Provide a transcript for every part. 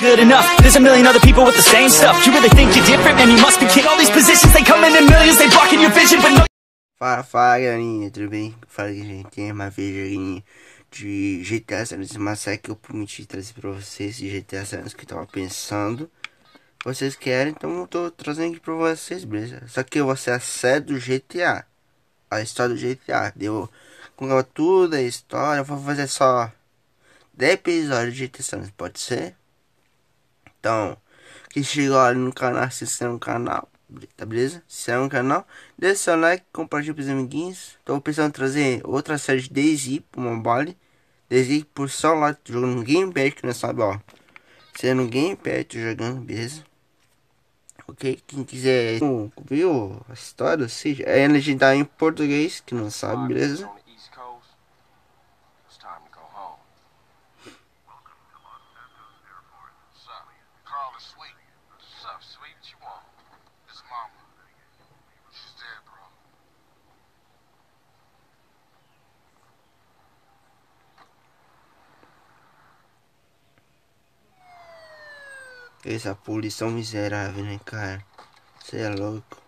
Good enough. There's a million other people with the same stuff. You really think you're different, man? You must be kidding. All these positions, they come in in millions, they blocking your vision, but no. Fala, fala galerinha, tudo bem? Fala que a gente tem uma videozinha de GTA San Andreas, uma série que eu prometi trazer pra vocês de GTA San que eu tava pensando. Vocês querem, então eu tô trazendo aqui pra vocês, beleza? Só que ser a série do GTA, a história do GTA. Deu com tudo a história, eu vou fazer só 10 episódios de GTA San pode ser? Então, quem chegou ali no canal, se inscreve no canal, tá beleza? Se inscreve no canal, deixa seu like, compartilha pros amiguinhos. Tô pensando em trazer outra série de DayZ pro mobile. DayZ por só lá no Gamepad, que não sabe, ó. No Gamepad, tô jogando, beleza? Ok, quem quiser viu a história, ou seja, é legendar em português, que não sabe, beleza? Essa poluição miserável, né, cara? Você é louco.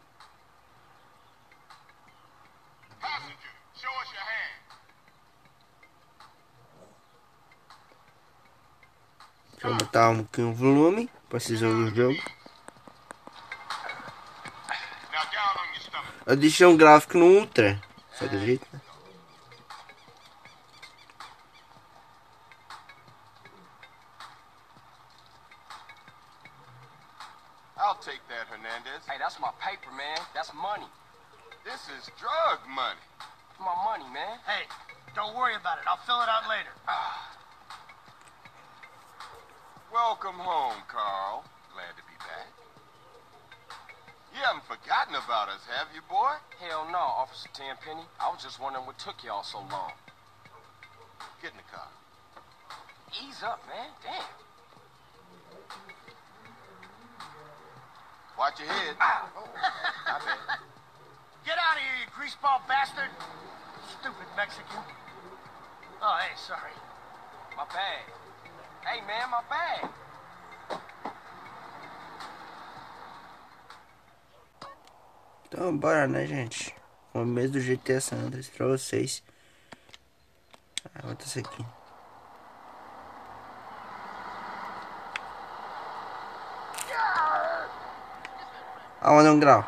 Deixa eu botar um pouquinho o volume pra vocês ouvir o jogo. Eu deixei um gráfico no Ultra. Você acredita? I'll take that, Hernandez. Hey, that's my paper, man. That's money. This is drug money. My money, man. Hey, don't worry about it. I'll fill it out later. Ah. Welcome home, Carl. Glad to be back. You haven't forgotten about us, have you, boy? Hell no, Officer Tenpenny. I was just wondering what took y'all so long. Get in the car. Ease up, man. Damn. Watch your head. Ah. Oh. Get out of here, you greaseball bastard! Stupid Mexican. Oh, hey, sorry. My bag. Hey, man, my bag. Então bora né gente Começo do GTA San Andreas pra vocês Ah, isso aqui Ah, mandou um grau.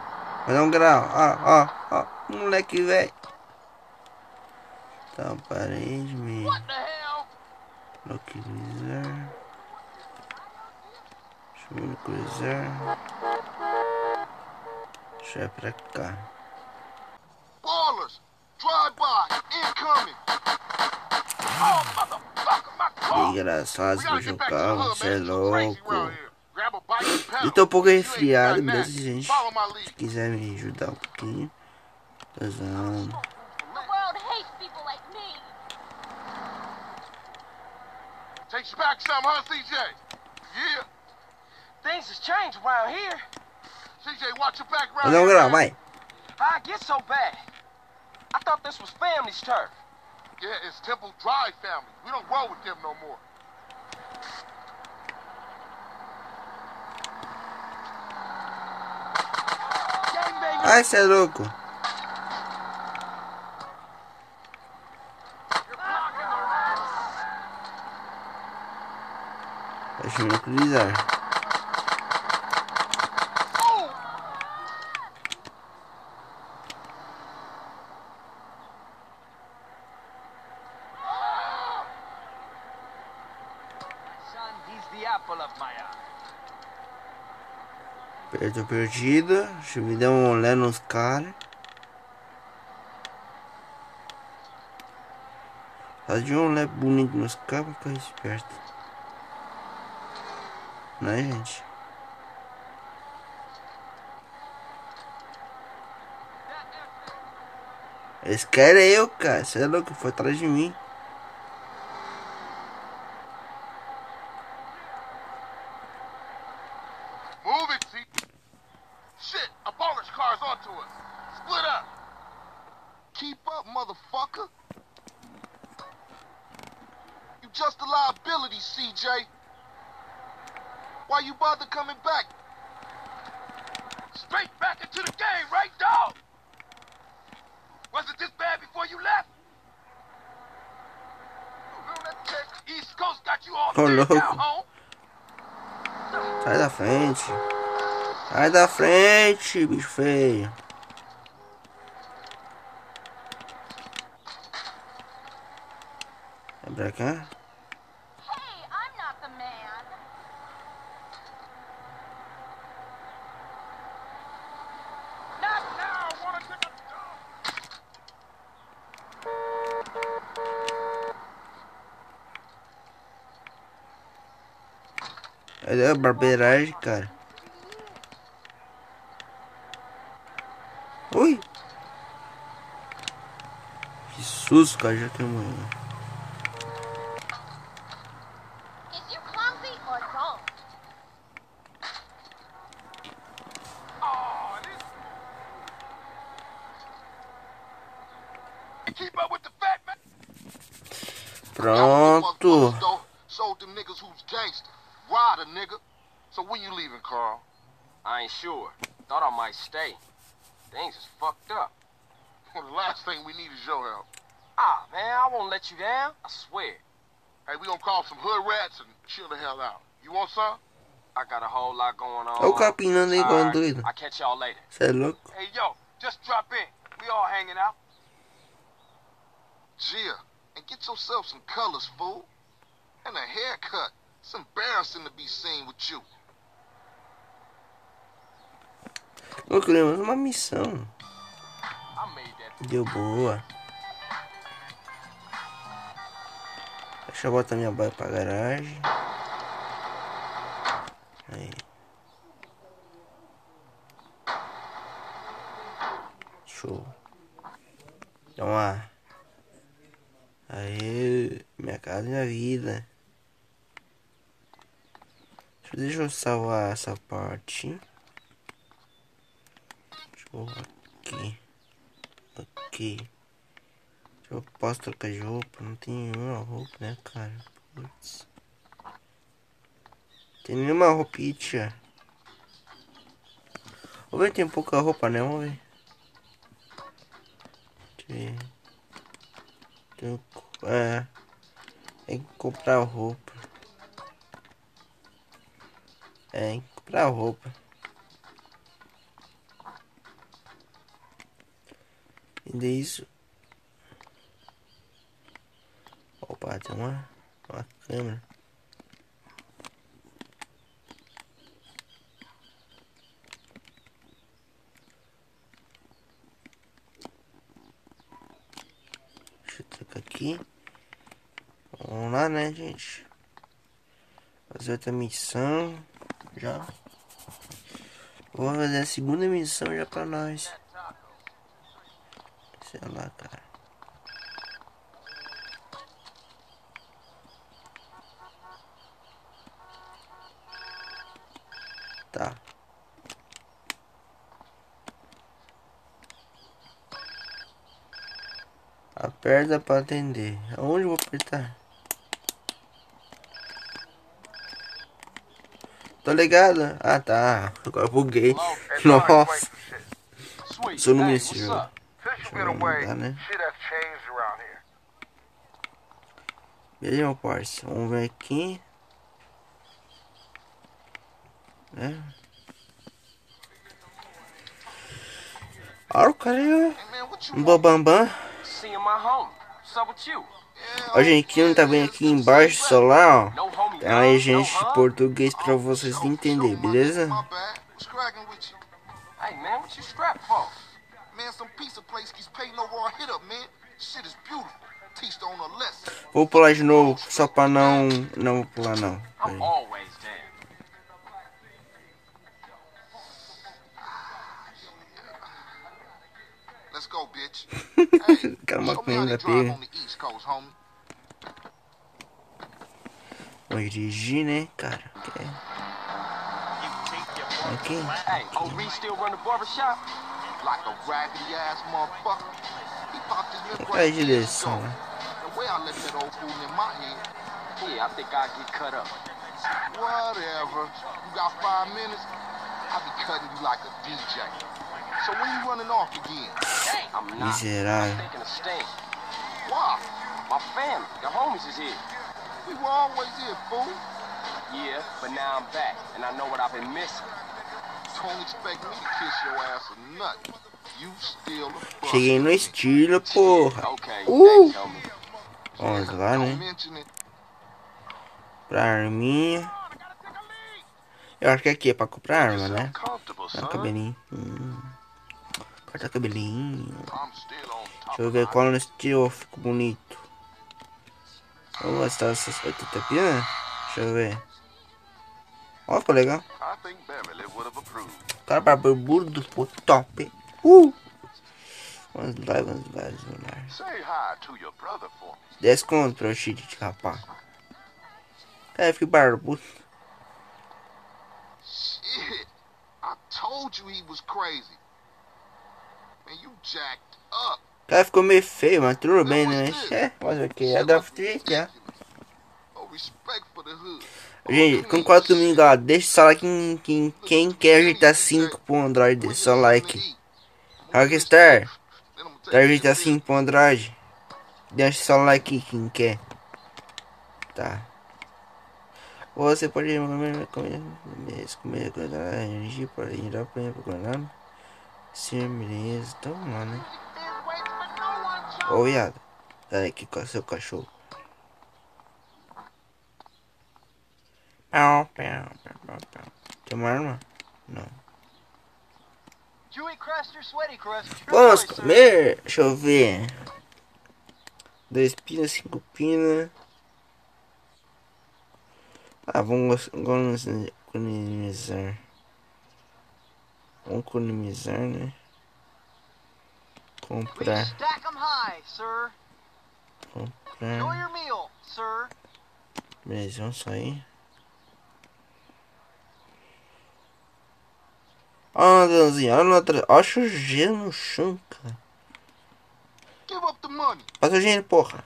Mandou um grau. Ó, ó, ó. Moleque velho. Tá, parede me Localizar Chama cruzar Deixa eu ir pra cá. Ballers! Drive-by! Incoming! Engraçado pra jogar, você é louco Grab a bite and pedal. Eu tô um pouco resfriado, beleza, gente? Follow my lead. Se quiser me ajudar um pouquinho. Tô usando. The world hates people like me. Takes you back some, huh, CJ? Yeah. Things has changed around here. CJ, watch your back around Mandar here, grau, man. vai. I get so bad? I thought this was family's turf. Yeah, it's Temple Drive family. We don't roll with them no more. Ai, você é louco. Deixa eu utilizar. The apple of my eye. Tô perdido. Deixa eu me dar uma olhada nos caras. Faz de um olhar bonito nos caras pra ficar esperto. Né, gente? Eles querem eu, cara. Você é louco? Foi atrás de mim. Move it, see. Shit, a baller's car's on on to us. Split up. Keep up, motherfucker. You just a liability, CJ. Why you bother coming back? Straight back into the game, right, dog? Wasn't this bad before you left? East Coast got you all Ô, louco. Sai da frente. Sai da frente, bicho feio. Vem pra cá. Hey, I'm not the man. Not now, wanna take a É a barbeiragem, cara. Ui! Que susto, cara, já que morreu. Is you clumsy or don't? Oh, this... Keep up with the fat man. Pronto. Sold them niggas who's gangster. Ride a nigga. So when you leaving, Carl? I ain't sure. Thought I might stay. Things is fucked up. Well, the last thing we need is your help. Ah, man, I won't let you down. I swear. Hey, we gonna call some hood rats and chill the hell out. You want some? I got a whole lot going on. Olha o capinando aí, igual um Alright, doido. I'll catch y'all later. Você é louco? Hey, yo, just drop in. We all hanging out. Gia, and get yourself some colors, fool. And a haircut. It's embarrassing to be seen with you. Ô, queremos uma missão. Deu boa. Deixa eu botar minha bike pra garagem. Aí. Show. Então lá. Aí, minha casa, minha vida. Deixa eu salvar essa parte. Show aqui. Ok. Eu posso trocar de roupa? Não tem nenhuma roupa, né, cara? Putz. Tem nenhuma roupinha. Vamos ver, tem pouca roupa, né? Vamos ver. Tem... Tem... É... Tem que comprar roupa. É, comprar roupa. E daí isso. Opa, tem uma, uma câmera. Deixa eu aqui. Vamos lá, né, gente? Fazer outra missão. Já. Vou fazer a segunda missão já pra nós. Sei lá, cara. Tá. Aperta pra atender. Aonde eu vou apertar? Tô ligado? Ah tá. Agora buguei. Nossa. Sweet. Sou no been away, né? Beleza, meu parça. Vamos ver aqui. Né? Olha o cara aí, Hey, man, what you. Um. Seeing my home. What's up with you? Ó, gente, não tá vendo aqui embaixo, celular, ó. No homie. Tem no, a legenda no, de português pra vocês entenderem, beleza? My bad. What's cracking with you? Hey, man, what you strapped for? Man, some pizza place keeps paying over our hit up, man. Shit is beautiful. Teach the owner a lesson. Vou pular de novo, só pra não... Não vou pular, não. I'm go, bitch. Hey, Cara, maconha they da drive pega. on the East Coast, homie. Vou dirigir, né, cara? É. Aqui. Hey, old Reed still run the barber shop? like a raggedy ass motherfucker. He popped his lip Qual é a right there. direção, né? The way I let that old fool in my head. Yeah, I think I'll get cut up. Whatever. You got five minutes? I'll be cutting you like a DJ. So when you running off again? I'm not. Miserável. thinking of staying. Why? My family, the homies is here. We were always here, fool. Yeah, but now I'm back, and I know what I've been missing. Don't expect me to kiss your ass or nothing. You still a fuck. Cheguei no estilo, porra. Okay, Uh. Vamos lá, né? mention it. Pra arminha. Eu acho que aqui é pra comprar arma, né? Son. cabelinho. Hum. Cortar cabelinho. Deixa eu ver qual no estilo fico bonito. Vamos gastar essas 80 pina? Deixa eu ver. Ó, ficou legal. Approved. Cara barbudo, pô, top. Uh! Vamos lá, vamos lá, vamos lá. Say hi to your brother for me. 10 conto pra eu cheio de rapaz. Cara, fiquei barbudo. Shit. I told you he was crazy. Man, you jacked up. Cara, ficou meio feio, mas tudo bem, né? É, mas o que? É draft já. Oh. Gente, concordo comigo, ó. Deixa só like quem, quem, quem quer GTA 5 pro Android. Só like. Rockstar, dá GTA 5 pro Android. Deixa só like quem quer. Tá. Você pode comer, comer, comer, comer, energia para ir ao banho procurar. Sim, beleza. Então vamos lá, né? Ô, viado. Que com seu cachorro. Pau, pau, pau, pau, pau. Tem uma arma? Não. Vamos comer. Deixa eu ver. Dois pinas, cinco pinas. Ah, vamos, vamos economizar. Vamos economizar, né? Comprar, comprar. your meal, sir. Beleza, vamos sair. Ah, Danzinha, olha lá atrás. Olha o sujeira no chão, cara. Give up the money. Passa o dinheiro, porra.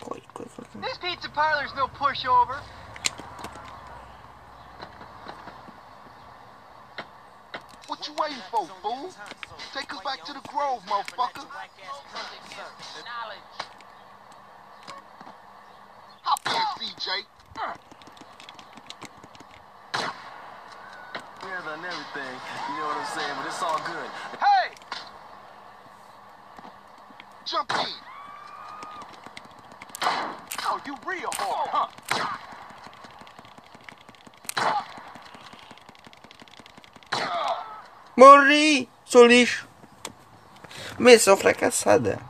Coi, coi, coi. This pizza parlor's no pushover. What you waiting for, fool? Take us back to the Grove, motherfucker. Hop in, CJ. Better than everything, you know what I'm saying, but it's all good. Sou lixo. Missão fracassada.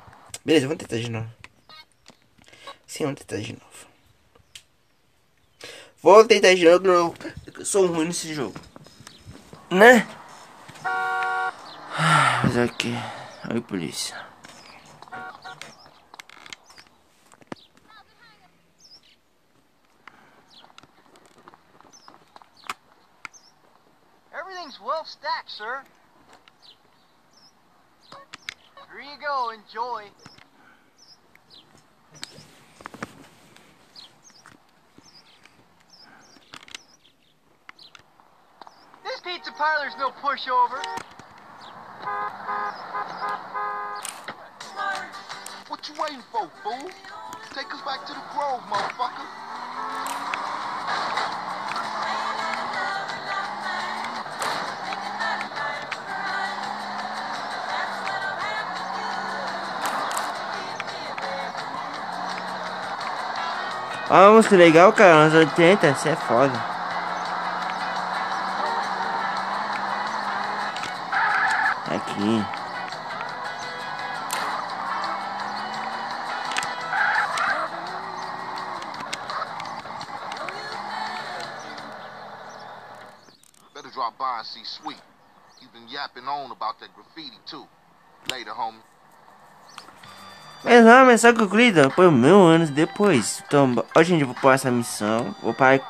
Beleza, vamos tentar de novo. Sim, vamos tentar de novo. Vou tentar de novo. Eu sou ruim nesse jogo. Né? Ah, Mas aqui. Oi, polícia. Well stacked, sir. Go, enjoy. This pizza parlor's no pushover. What you waiting for, fool? Take us back to the Grove, motherfucker. Ó, música legal, cara. Anos 80, isso é foda. Aqui. Drop by and see Sweet. He's been yapping on about that graffiti, too. Later, homie. Mas não, mensagem concluída por mil anos depois. Então, hoje gente, eu vou para essa missão. Vou para.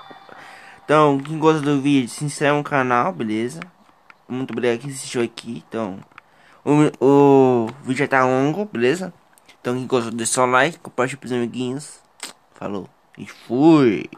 Então, quem gosta do vídeo, se inscreve no canal, beleza? Muito obrigado quem assistiu aqui. Então, O, o vídeo já tá longo, beleza? Então quem gostou, deixa o like, compartilha pros amiguinhos. Falou e fui!